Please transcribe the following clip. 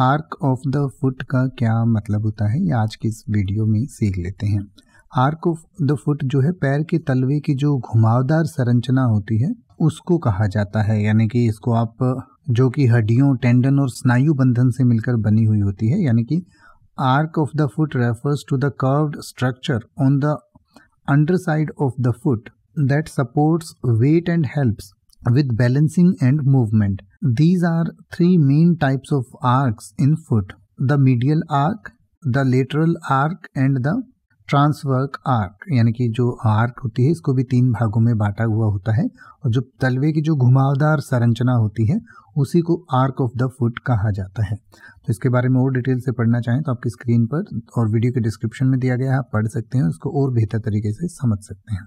Arc of the foot का क्या मतलब होता है? ये आज की इस वीडियो में सीख लेते हैं। आर्क ऑफ़ द फुट जो है, पैर के तलवे की जो घुमावदार संरचना होती है, उसको कहा जाता है। यानी कि इसको आप, जो कि हड्डियों, टेंडन और स्नायु बंधन से मिलकर बनी हुई होती है। यानी कि arch of the foot refers to the curved structure on the underside of the foot that supports weight and helps. With balancing and movement. These are three main types of arcs in foot. The medial arc, the lateral arc and the transverse arch यानी कि जो arc होती है इसको भी तीन भागों में बांटा हुआ होता है और जो तलवे की जो घुमावदार संरचना होती है उसी को आर्क ऑफ़ द फुट कहा जाता है तो इसके बारे में और डिटेल से पढ़ना चाहें तो आपकी स्क्रीन पर और वीडियो के डिस्क्रिप्शन में दिया गया है आप पढ़ सकते हैं उसको और बेहतर तरीके से समझ सकते हैं